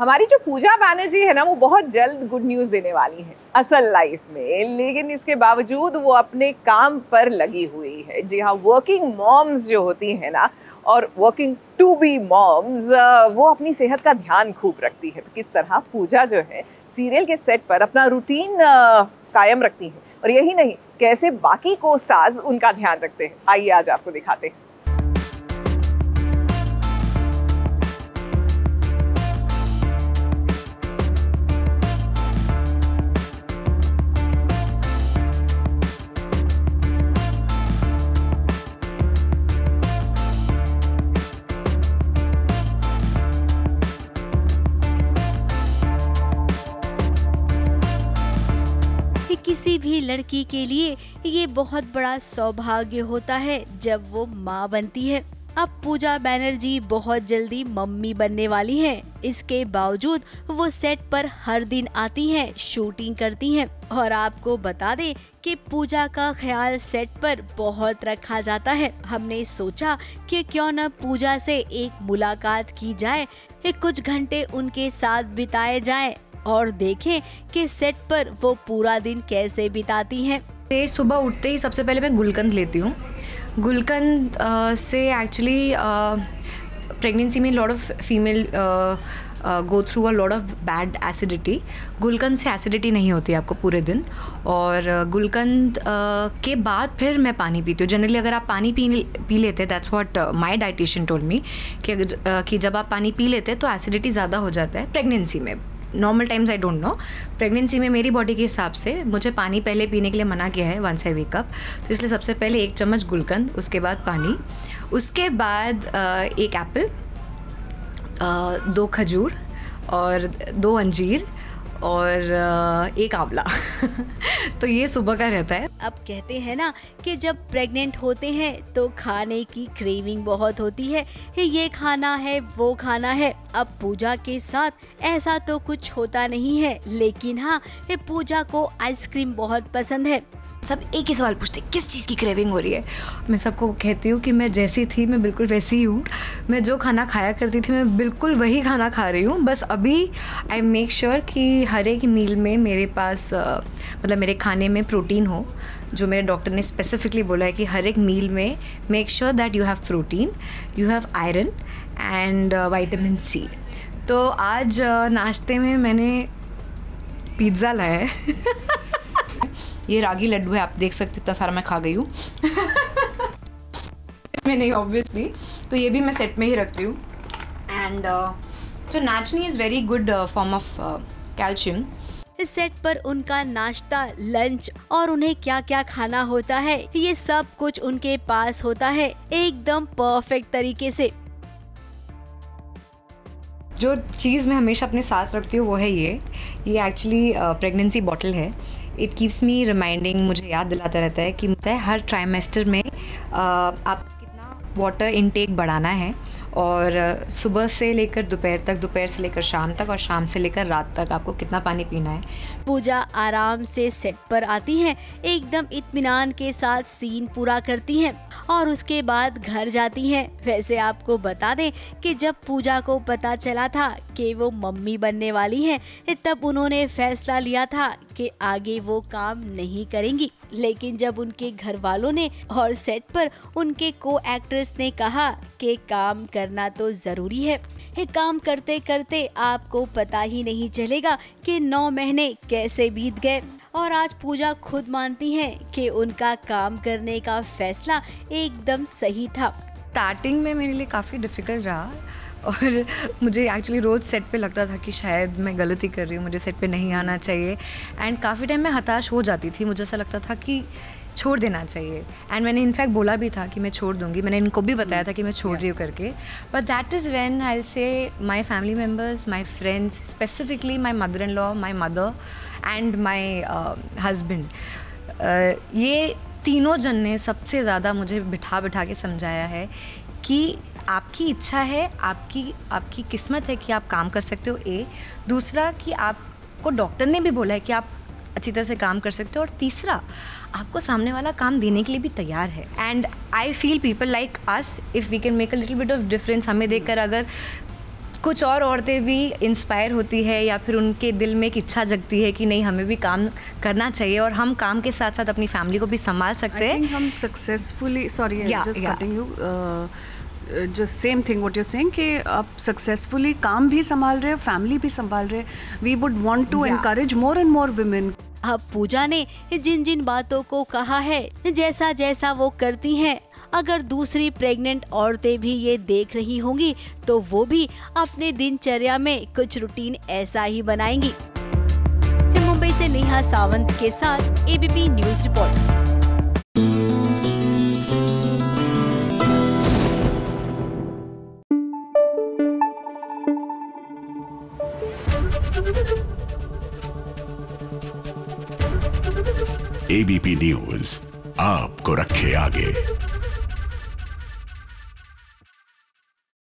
हमारी जो पूजा बैनर्जी है ना, वो बहुत जल्द गुड न्यूज़ देने वाली है, असल लाइफ में। लेकिन इसके बावजूद वो अपने काम पर लगी हुई है। जी हाँ वर्किंग मॉम्स जो होती है ना, और वर्किंग टू बी मॉम्स वो अपनी सेहत का ध्यान खूब रखती है। तो किस तरह पूजा जो है सीरियल के सेट पर अपना रूटीन कायम रखती है। और यही नहीं, कैसे बाकी को स्टार्स उनका ध्यान रखते हैं। आइए आज आपको दिखाते हैं। किसी भी लड़की के लिए ये बहुत बड़ा सौभाग्य होता है जब वो माँ बनती है। अब पूजा बैनर्जी बहुत जल्दी मम्मी बनने वाली हैं। इसके बावजूद वो सेट पर हर दिन आती हैं, शूटिंग करती हैं। और आपको बता दें कि पूजा का ख्याल सेट पर बहुत रखा जाता है। हमने सोचा कि क्यों न पूजा से एक मुलाकात की जाए कुछ घंटे उनके साथ बिताए जाएँ। और देखें कि सेट पर वो पूरा दिन कैसे बिताती हैं। सुबह उठते ही सबसे पहले मैं गुलकंद लेती हूँ। गुलकंद से एक्चुअली प्रेगनेंसी में lot of female go through a lot of bad acidity gulkand से एसिडिटी नहीं होती आपको पूरे दिन। और गुलकंद uh, के बाद फिर मैं पानी पीती हूँ। जनरली अगर आप पानी पी पी लेते that's what my dietitian told me कि uh, कि जब आप पानी पी लेते तो एसिडिटी ज़्यादा हो जाता है प्रेगनेंसी में। Normal times I don't know pregnancy में मेरी बॉडी के हिसाब से मुझे पानी पहले पीने के लिए मना किया है वंस आई वेकअप तो इसलिए सबसे पहले एक चम्मच गुलकंद, उसके बाद पानी, उसके बाद एक एप्पल दो खजूर और दो अंजीर और एक आंवला। तो ये सुबह का रहता है। अब कहते हैं ना कि जब प्रेग्नेंट होते हैं तो खाने की क्रेविंग बहुत होती है। ये खाना है, वो खाना है। अब पूजा के साथ ऐसा तो कुछ होता नहीं है। लेकिन हाँ पूजा को आइसक्रीम बहुत पसंद है। सब एक ही सवाल पूछते किस चीज़ की क्रेविंग हो रही है? मैं सबको कहती हूँ कि मैं जैसी थी, मैं बिल्कुल वैसी ही मैं जो खाना खाया करती थी, मैं बिल्कुल वही खाना खा रही हूँ। बस अभी आई मेक श्योर कि हर एक मील में मेरे पास मतलब मेरे खाने में प्रोटीन हो, जो मेरे डॉक्टर ने स्पेसिफिकली बोला है कि हर एक मील में make sure that you have protein you have iron and vitamin C तो आज नाश्ते में मैंने पिज़्ज़ा लाया है। ये रागी लड्डू है आप देख सकते इतना सारा मैं खा गई हूँ। मैं नहीं ऑब्वियसली तो ये भी मैं सेट में ही रखती हूँ। एंड जो nachni is very good form of calcium इस सेट पर उनका नाश्ता लंच और उन्हें क्या क्या खाना होता है ये सब कुछ उनके पास होता है एकदम परफेक्ट तरीके से। जो चीज़ मैं हमेशा अपने साथ रखती हूँ वो है ये। ये एक्चुअली प्रेगनेंसी बॉटल है। इट कीप्स मी रिमाइंडिंग मुझे याद दिलाता रहता है कि हर ट्राइमेस्टर में आप कितना वाटर इनटेक बढ़ाना है। और सुबह से लेकर दोपहर तक, दोपहर से लेकर शाम तक और शाम से लेकर रात तक आपको कितना पानी पीना है? पूजा आराम से सेट पर आती हैं, एकदम इत्मीनान के साथ सीन पूरा करती हैं और उसके बाद घर जाती हैं। वैसे आपको बता दें कि जब पूजा को पता चला था कि वो मम्मी बनने वाली हैं, तब उन्होंने फैसला लिया था कि आगे वो काम नहीं करेंगी। लेकिन जब उनके घर वालों ने और सेट पर उनके को एक्ट्रेस ने कहा कि काम करना तो ज़रूरी है। ये काम करते करते आपको पता ही नहीं चलेगा कि नौ महीने कैसे बीत गए। और आज पूजा खुद मानती हैं कि उनका काम करने का फैसला एकदम सही था। स्टार्टिंग में मेरे लिए काफ़ी डिफ़िकल्ट रहा। और मुझे एक्चुअली रोज़ सेट पे लगता था कि शायद मैं गलती कर रही हूँ मुझे सेट पे नहीं आना चाहिए। एंड काफ़ी टाइम में हताश हो जाती थी मुझे ऐसा लगता था कि छोड़ देना चाहिए। एंड मैंने इनफैक्ट बोला भी था कि मैं छोड़ दूँगी मैंने इनको भी बताया था कि मैं छोड़ रही हूँ करके। But that is when I say my family members my friends specifically my mother in law my mother and my husband ये तीनों जन ने सबसे ज़्यादा मुझे बिठा बिठा के समझाया है कि आपकी इच्छा है, आपकी आपकी किस्मत है कि आप काम कर सकते हो, ए। दूसरा कि आपको डॉक्टर ने भी बोला है कि आप अच्छी तरह से काम कर सकते हो और तीसरा, आपको सामने वाला काम देने के लिए भी तैयार है। And I feel people like us if we can make a little bit of difference हमें देखकर अगर कुछ और औरतें भी इंस्पायर होती है या फिर उनके दिल में एक इच्छा जगती है कि नहीं हमें भी काम करना चाहिए और हम काम के साथ साथ अपनी फैमिली को भी संभाल सकते हैं। हम successfully sorry just you just same thing what you saying कि आप सक्सेसफुली काम भी संभाल रहे हो फैमिली भी संभाल रहे we would want to encourage more and more women अब पूजा ने जिन जिन बातों को कहा है जैसा जैसा वो करती हैं अगर दूसरी प्रेग्नेंट औरतें भी ये देख रही होंगी तो वो भी अपने दिनचर्या में कुछ रूटीन ऐसा ही बनाएँगी। मुंबई से नेहा सावंत के साथ ABP news report ABP news आपको रखे आगे।